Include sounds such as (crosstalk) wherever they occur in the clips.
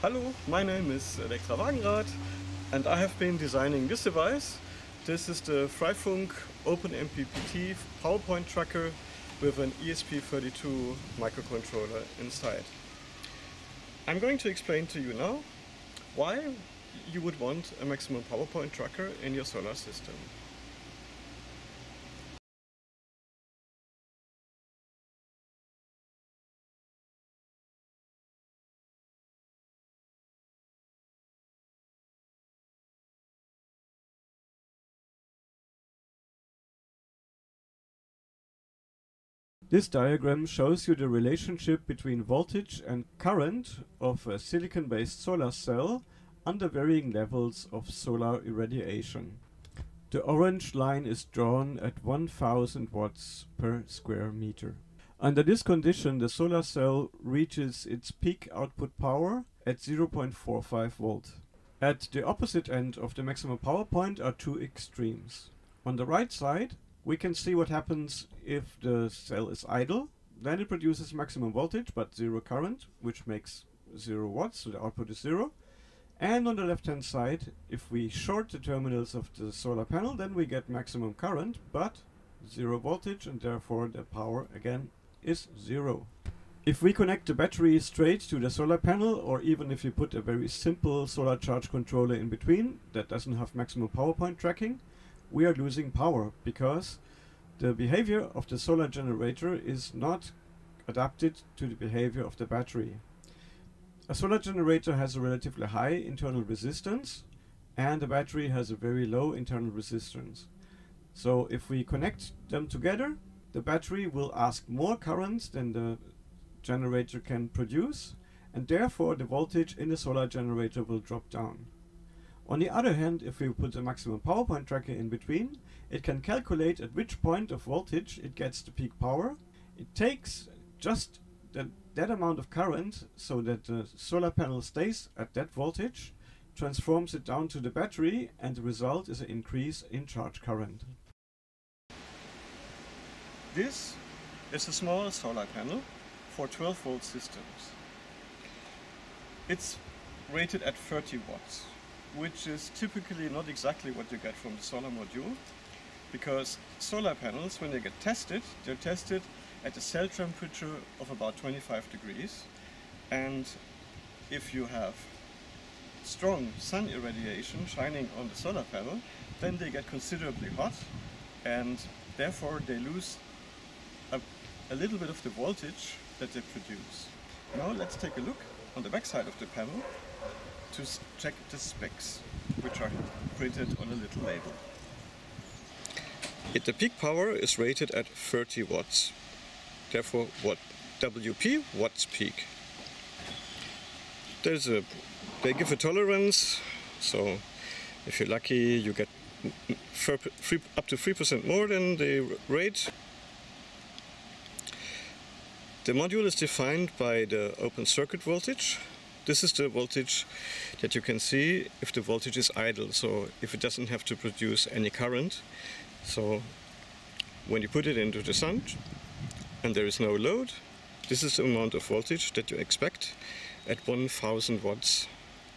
Hello, my name is Elektra Wagenrad and I have been designing this device. This is the Freifunk OpenMPPT power point tracker with an ESP32 microcontroller inside. I'm going to explain to you now why you would want a maximum power point tracker in your solar system. This diagram shows you the relationship between voltage and current of a silicon-based solar cell under varying levels of solar irradiation. The orange line is drawn at 1000 watts per square meter. Under this condition the solar cell reaches its peak output power at 0.45 volt. At the opposite end of the maximum power point are two extremes. On the right side we can see what happens if the cell is idle. Then it produces maximum voltage but zero current, which makes zero watts, so the output is zero. And on the left hand side, if we short the terminals of the solar panel, then we get maximum current, but zero voltage, and therefore the power again is zero. If we connect the battery straight to the solar panel, or even if you put a very simple solar charge controller in between that doesn't have maximum power point tracking, we are losing power because the behavior of the solar generator is not adapted to the behavior of the battery. A solar generator has a relatively high internal resistance and the battery has a very low internal resistance. So if we connect them together, the battery will ask more current than the generator can produce and therefore the voltage in the solar generator will drop down. On the other hand, if we put a maximum power point tracker in between, it can calculate at which point of voltage it gets the peak power. It takes just that, that amount of current so that the solar panel stays at that voltage, transforms it down to the battery and the result is an increase in charge current. This is a small solar panel for 12 volt systems. It's rated at 30 watts which is typically not exactly what you get from the solar module because solar panels when they get tested they're tested at a cell temperature of about 25 degrees and if you have strong sun irradiation shining on the solar panel then they get considerably hot and therefore they lose a, a little bit of the voltage that they produce. Now let's take a look on the back side of the panel to check the specs, which are printed on a little label. The peak power is rated at 30 watts. Therefore, what WP, watts peak. There's a, they give a tolerance, so if you're lucky, you get up to 3% more than the rate. The module is defined by the open circuit voltage, this is the voltage that you can see if the voltage is idle, so if it doesn't have to produce any current. So when you put it into the sun and there is no load, this is the amount of voltage that you expect at 1000 watts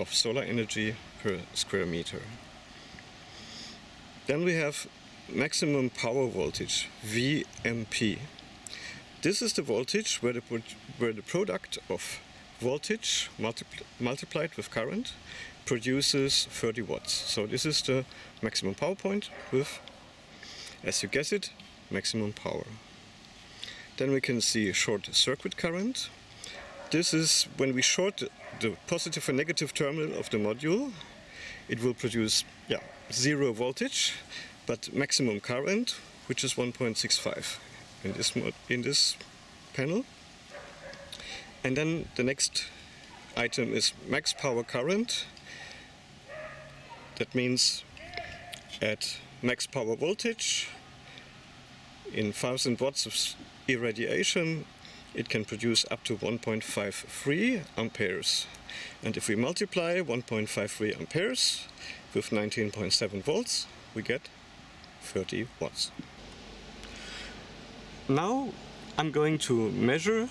of solar energy per square meter. Then we have maximum power voltage, VMP. This is the voltage where the, where the product of voltage multipl multiplied with current produces 30 watts. So this is the maximum power point with, as you guess it, maximum power. Then we can see short circuit current. This is when we short the positive and negative terminal of the module. It will produce yeah, zero voltage, but maximum current, which is 1.65 in this, in this panel. And then the next item is max power current. That means at max power voltage in 1000 watts of irradiation it can produce up to 1.53 amperes. And if we multiply 1.53 amperes with 19.7 volts, we get 30 watts. Now I'm going to measure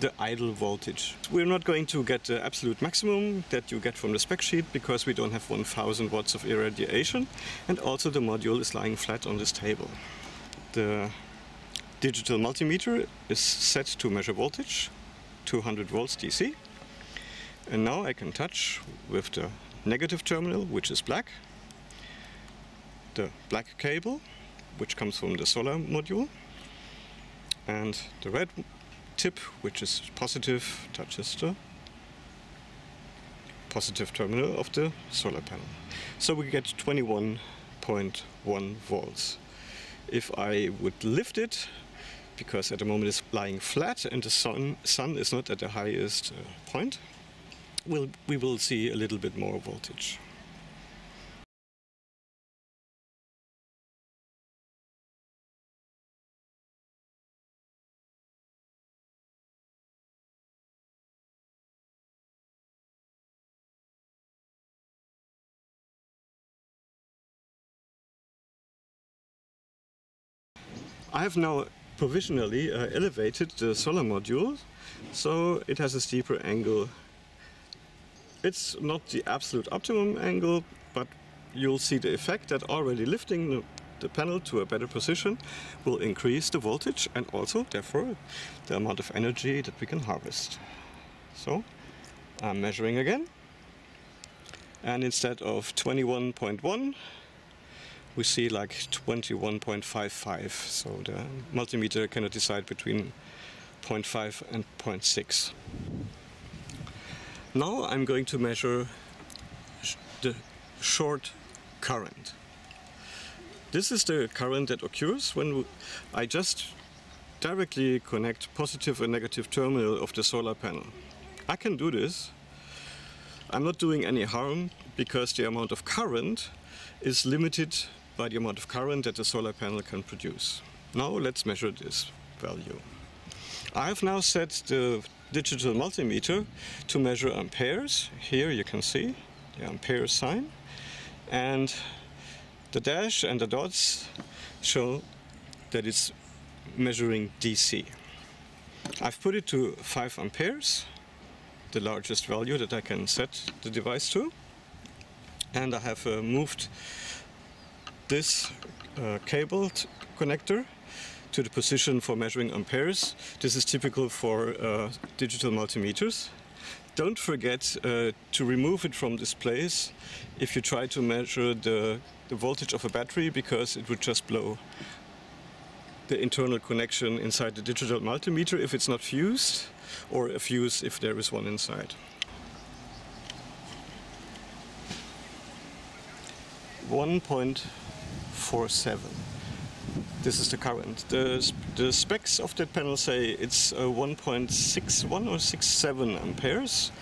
the idle voltage. We're not going to get the absolute maximum that you get from the spec sheet because we don't have 1000 watts of irradiation and also the module is lying flat on this table. The digital multimeter is set to measure voltage, 200 volts DC. And now I can touch with the negative terminal, which is black, the black cable, which comes from the solar module, and the red tip, which is positive, touches the positive terminal of the solar panel. So we get 21.1 volts. If I would lift it, because at the moment it's lying flat and the sun, sun is not at the highest uh, point, we'll, we will see a little bit more voltage. I have now provisionally uh, elevated the solar module so it has a steeper angle. It's not the absolute optimum angle, but you'll see the effect that already lifting the, the panel to a better position will increase the voltage and also, therefore, the amount of energy that we can harvest. So, I'm measuring again. And instead of 21.1, we see like 21.55. So the multimeter cannot decide between 0.5 and 0.6. Now I'm going to measure the short current. This is the current that occurs when I just directly connect positive and negative terminal of the solar panel. I can do this. I'm not doing any harm because the amount of current is limited by the amount of current that the solar panel can produce. Now let's measure this value. I have now set the digital multimeter to measure amperes. Here you can see the ampere sign. And the dash and the dots show that it's measuring DC. I've put it to 5 amperes, the largest value that I can set the device to. And I have uh, moved this uh, cabled connector to the position for measuring amperes. This is typical for uh, digital multimeters. Don't forget uh, to remove it from this place if you try to measure the, the voltage of a battery because it would just blow the internal connection inside the digital multimeter if it's not fused or a fuse if there is one inside. 1.47. This is the current. The, the specs of that panel say it's uh, 1.61 or 67 amperes.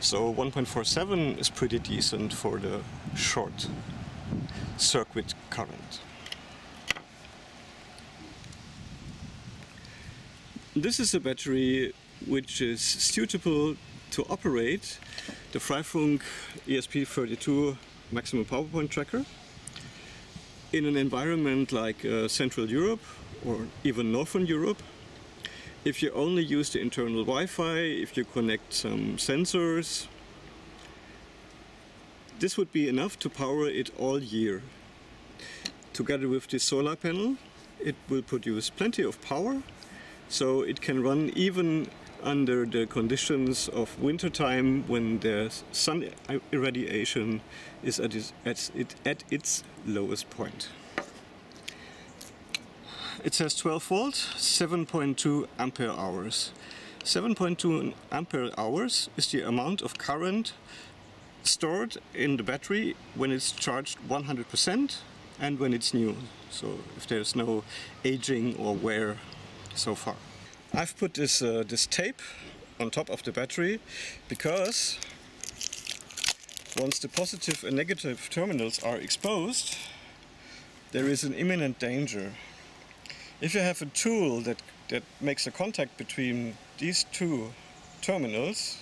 So 1.47 is pretty decent for the short circuit current. This is a battery which is suitable to operate the Freifunk ESP32 maximum power point tracker in an environment like uh, Central Europe or even Northern Europe. If you only use the internal Wi-Fi, if you connect some sensors, this would be enough to power it all year. Together with the solar panel, it will produce plenty of power, so it can run even under the conditions of winter time when the sun irradiation is at its, at, it, at its lowest point. It says 12 volt, 7.2 ampere hours. 7.2 ampere hours is the amount of current stored in the battery when it's charged 100% and when it's new. So if there's no aging or wear so far. I've put this, uh, this tape on top of the battery because once the positive and negative terminals are exposed, there is an imminent danger. If you have a tool that, that makes a contact between these two terminals,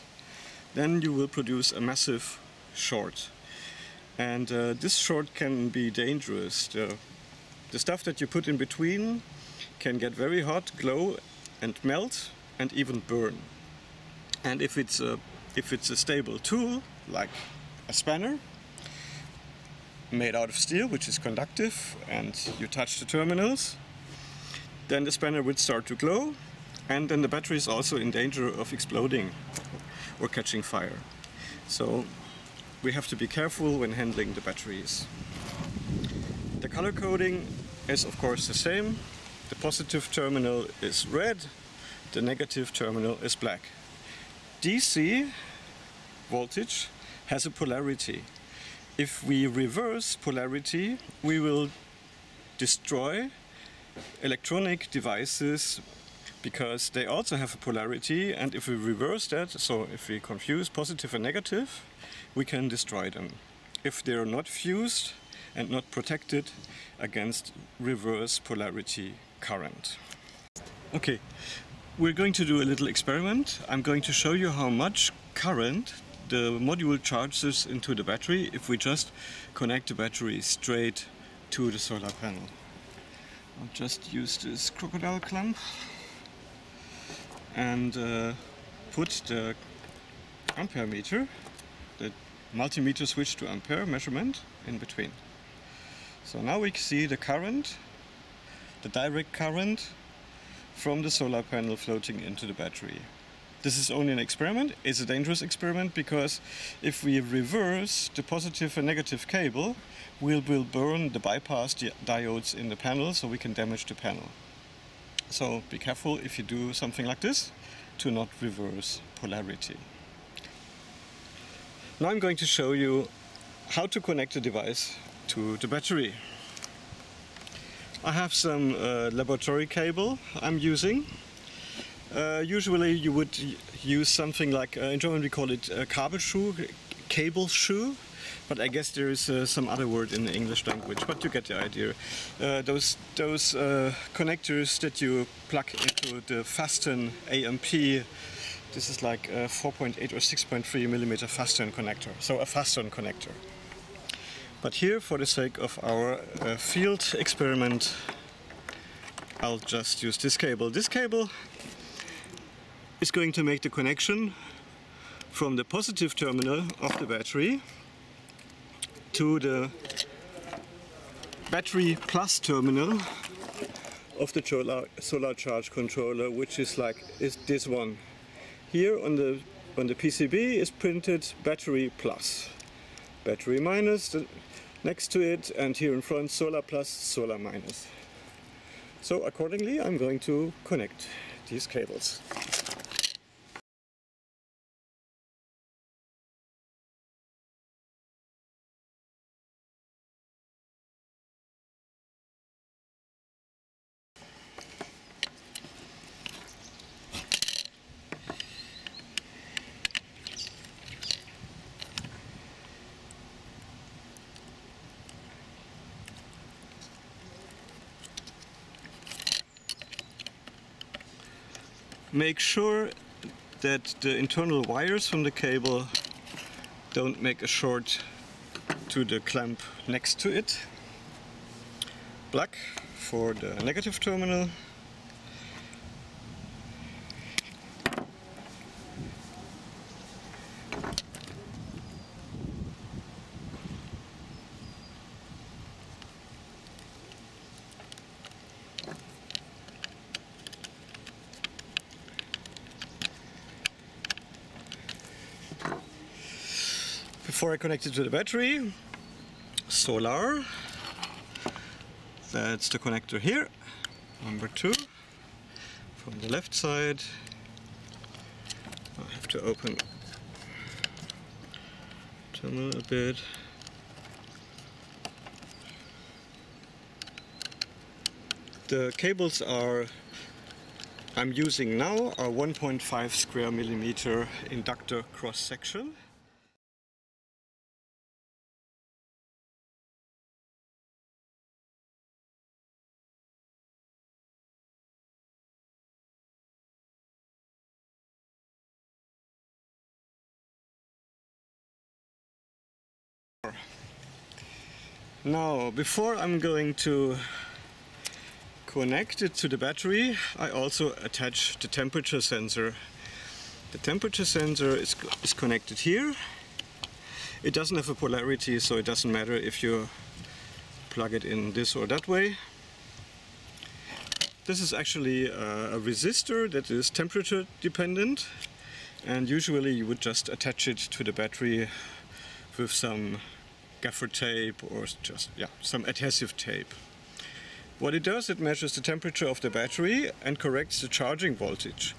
then you will produce a massive short. And uh, this short can be dangerous. The, the stuff that you put in between can get very hot, glow and melt and even burn. And if it's a if it's a stable tool like a spanner made out of steel, which is conductive, and you touch the terminals, then the spanner would start to glow, and then the battery is also in danger of exploding or catching fire. So we have to be careful when handling the batteries. The color coding is of course the same. The positive terminal is red, the negative terminal is black. DC voltage has a polarity. If we reverse polarity, we will destroy electronic devices because they also have a polarity and if we reverse that, so if we confuse positive and negative, we can destroy them. If they are not fused and not protected against reverse polarity current. Okay, we're going to do a little experiment. I'm going to show you how much current the module charges into the battery if we just connect the battery straight to the solar panel. I'll just use this crocodile clamp and uh, put the ampere meter, the multimeter switch to ampere measurement in between. So now we see the current, the direct current from the solar panel floating into the battery. This is only an experiment. It's a dangerous experiment because if we reverse the positive and negative cable, we will burn the bypass di diodes in the panel so we can damage the panel. So be careful if you do something like this to not reverse polarity. Now I'm going to show you how to connect the device to the battery. I have some uh, laboratory cable I'm using uh, usually you would use something like, uh, in German we call it uh, Kabelschuh, cable shoe, but I guess there is uh, some other word in the English language, but you get the idea. Uh, those those connectors that you plug into the Faston AMP, this is like a 4.8 or 6.3 millimeter Faston connector, so a Faston connector. But here, for the sake of our uh, field experiment, I'll just use this cable. This cable is going to make the connection from the positive terminal of the battery to the battery plus terminal of the solar, charge controller which is like is this one here on the on the PCB is printed battery plus battery minus next to it and here in front solar plus solar minus. So accordingly I'm going to connect these cables make sure that the internal wires from the cable don't make a short to the clamp next to it. Black for the negative terminal before I connect it to the battery. Solar. That's the connector here. Number two. From the left side. I have to open terminal a bit. The cables are I'm using now are 1.5 square millimeter inductor cross section. Now, before I'm going to connect it to the battery, I also attach the temperature sensor. The temperature sensor is, is connected here. It doesn't have a polarity, so it doesn't matter if you plug it in this or that way. This is actually a, a resistor that is temperature dependent and usually you would just attach it to the battery with some gaffer tape or just yeah some adhesive tape. What it does, it measures the temperature of the battery and corrects the charging voltage.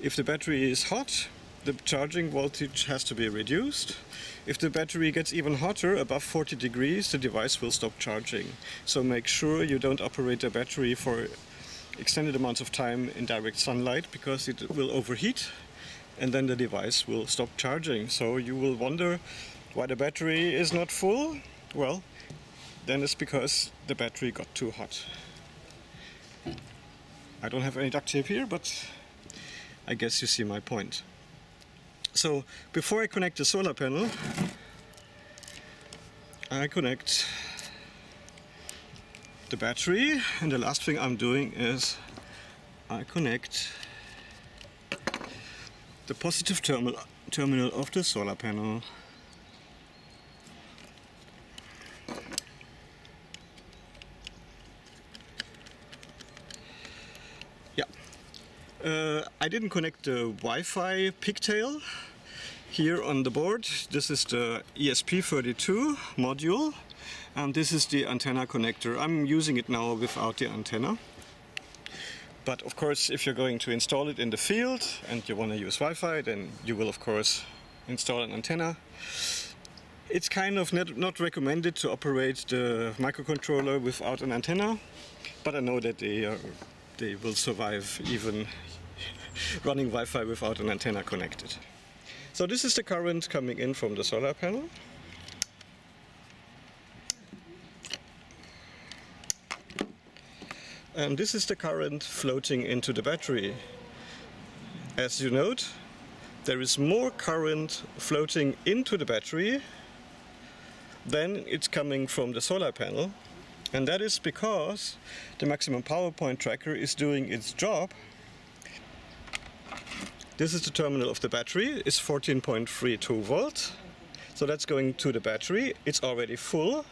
If the battery is hot, the charging voltage has to be reduced. If the battery gets even hotter, above 40 degrees, the device will stop charging. So make sure you don't operate the battery for extended amounts of time in direct sunlight because it will overheat and then the device will stop charging. So you will wonder why the battery is not full. Well, then it's because the battery got too hot. I don't have any duct tape here, but I guess you see my point. So before I connect the solar panel, I connect the battery and the last thing I'm doing is I connect the positive terminal, terminal of the solar panel. Yeah, uh, I didn't connect the Wi-Fi pigtail here on the board. This is the ESP32 module and this is the antenna connector. I'm using it now without the antenna. But of course, if you're going to install it in the field and you want to use Wi-Fi, then you will of course install an antenna. It's kind of not, recommended to operate the microcontroller without an antenna, but I know that they, are, they will survive even (laughs) running Wi-Fi without an antenna connected. So this is the current coming in from the solar panel. and this is the current floating into the battery. As you note, there is more current floating into the battery than it's coming from the solar panel. And that is because the maximum power point tracker is doing its job. This is the terminal of the battery, it's 14.32 volts. So that's going to the battery, it's already full.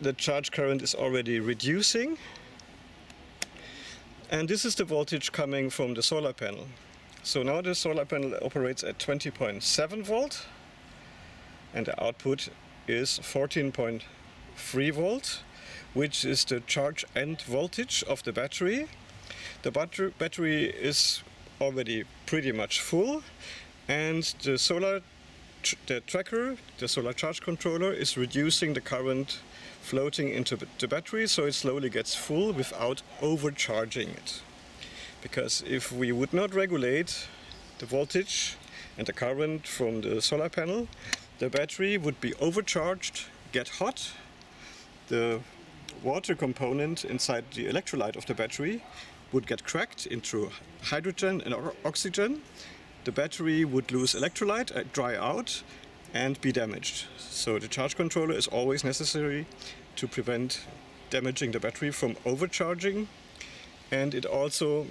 The charge current is already reducing and this is the voltage coming from the solar panel. So now the solar panel operates at 20.7 volt and the output is 14.3 volt, which is the charge end voltage of the battery. The battery is already pretty much full and the solar tr the tracker, the solar charge controller, is reducing the current floating into the battery so it slowly gets full without overcharging it. Because if we would not regulate the voltage and the current from the solar panel, the battery would be overcharged, get hot, the water component inside the electrolyte of the battery would get cracked into hydrogen and oxygen. The battery would lose electrolyte, uh, dry out, and be damaged. So the charge controller is always necessary to prevent damaging the battery from overcharging and it also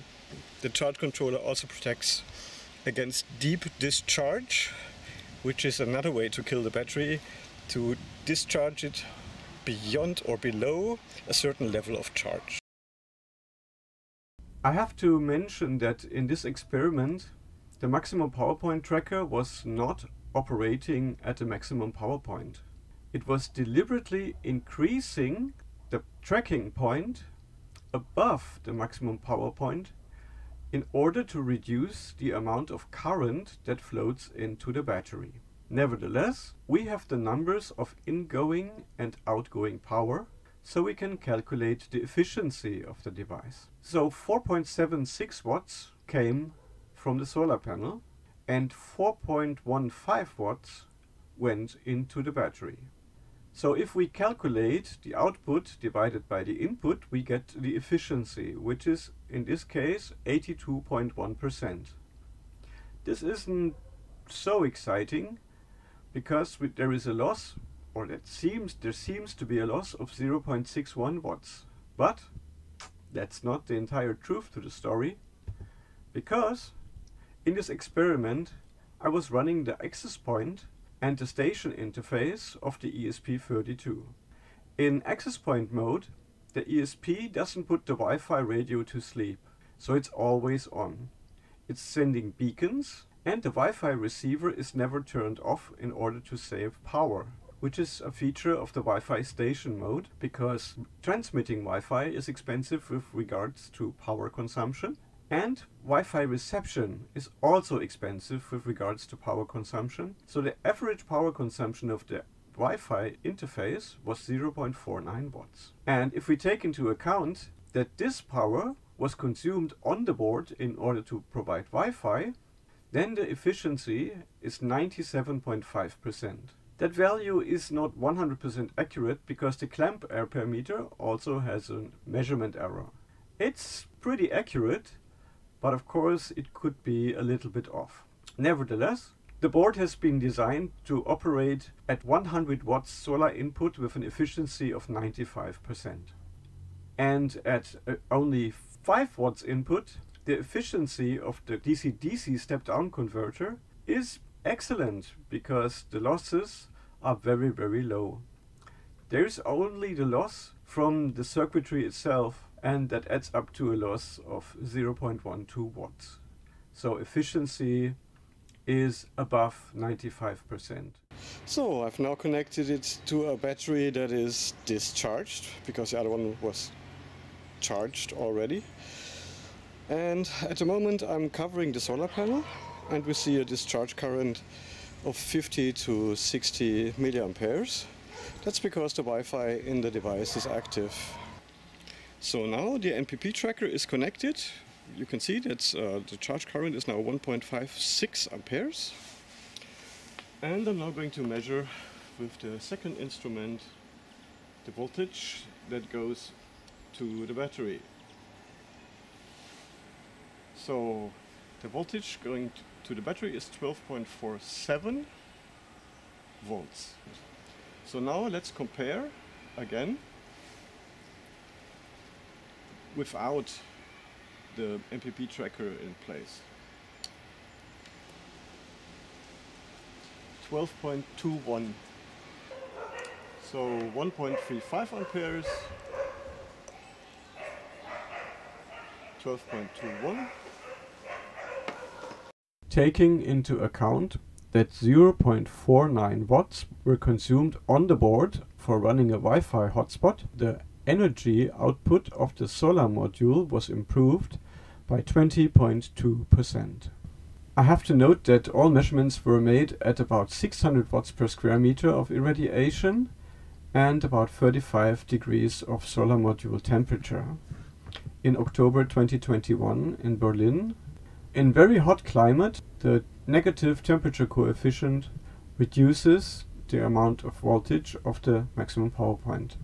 the charge controller also protects against deep discharge which is another way to kill the battery to discharge it beyond or below a certain level of charge. I have to mention that in this experiment the maximum power point tracker was not operating at the maximum power point. It was deliberately increasing the tracking point above the maximum power point in order to reduce the amount of current that floats into the battery. Nevertheless, we have the numbers of ingoing and outgoing power, so we can calculate the efficiency of the device. So 4.76 watts came from the solar panel and 4.15 watts went into the battery. So if we calculate the output divided by the input, we get the efficiency, which is in this case 82.1%. This isn't so exciting because there is a loss, or seems there seems to be a loss of 0.61 watts. But that's not the entire truth to the story, because In this experiment, I was running the access point and the station interface of the ESP32. In access point mode, the ESP doesn't put the Wi-Fi radio to sleep, so it's always on. It's sending beacons and the Wi-Fi receiver is never turned off in order to save power, which is a feature of the Wi-Fi station mode because transmitting Wi-Fi is expensive with regards to power consumption and Wi-Fi reception is also expensive with regards to power consumption. So the average power consumption of the Wi-Fi interface was 0.49 watts. And if we take into account that this power was consumed on the board in order to provide Wi-Fi, then the efficiency is 97.5%. That value is not 100% accurate because the clamp ampere meter also has a measurement error. It's pretty accurate, but of course it could be a little bit off. Nevertheless, the board has been designed to operate at 100 watts solar input with an efficiency of 95%. And at uh, only 5 watts input, the efficiency of the DC-DC step-down converter is excellent because the losses are very, very low. There is only the loss from the circuitry itself and that adds up to a loss of 0.12 watts. So efficiency is above 95%. So I've now connected it to a battery that is discharged because the other one was charged already. And at the moment I'm covering the solar panel and we see a discharge current of 50 to 60 milliamperes. That's because the Wi-Fi in the device is active. So now the MPP tracker is connected. You can see that uh, the charge current is now 1.56 amperes. And I'm now going to measure with the second instrument the voltage that goes to the battery. So the voltage going to the battery is 12.47 volts. So now let's compare again without the MPP tracker in place. 12.21 so 1.35 amperes 12.21 Taking into account that 0.49 watts were consumed on the board for running a Wi-Fi hotspot, the energy output of the solar module was improved by 20.2%. I have to note that all measurements were made at about 600 watts per square meter of irradiation and about 35 degrees of solar module temperature. In October 2021 in Berlin, in very hot climate, the negative temperature coefficient reduces the amount of voltage of the maximum power point.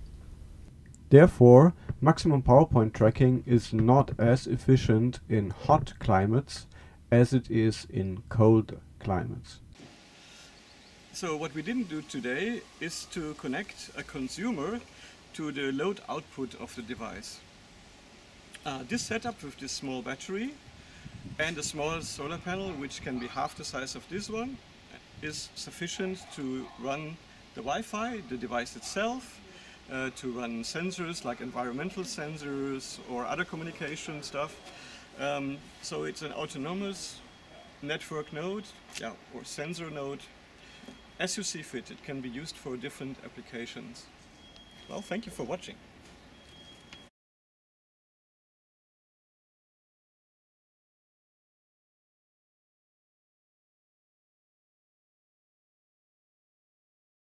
Therefore, maximum power point tracking is not as efficient in hot climates as it is in cold climates. So what we didn't do today is to connect a consumer to the load output of the device. Uh, this setup with this small battery and a small solar panel, which can be half the size of this one, is sufficient to run the Wi-Fi, the device itself, uh, to run sensors like environmental sensors or other communication stuff. Um, so it's an autonomous network node yeah, or sensor node. As you see fit, it can be used for different applications. Well, thank you for watching.